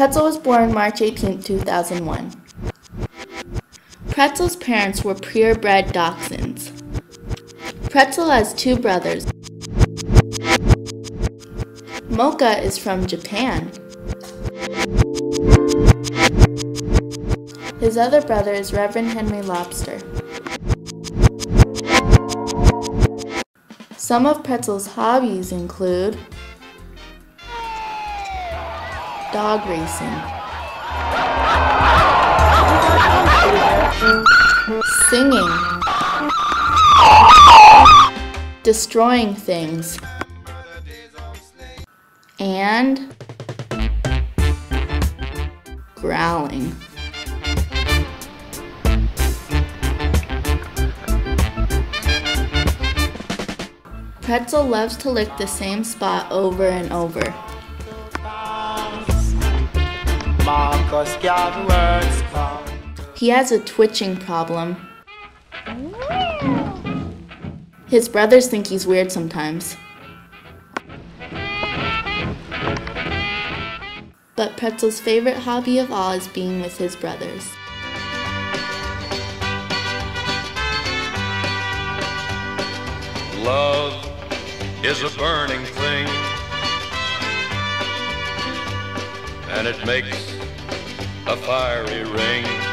Pretzel was born March 18, 2001. Pretzel's parents were purebred dachshunds. Pretzel has two brothers. Mocha is from Japan. His other brother is Reverend Henry Lobster. Some of Pretzel's hobbies include dog racing, singing, destroying things, and growling. Pretzel loves to lick the same spot over and over. He has a twitching problem. His brothers think he's weird sometimes. But Pretzel's favorite hobby of all is being with his brothers. Love is a burning thing, and it makes a fiery ring.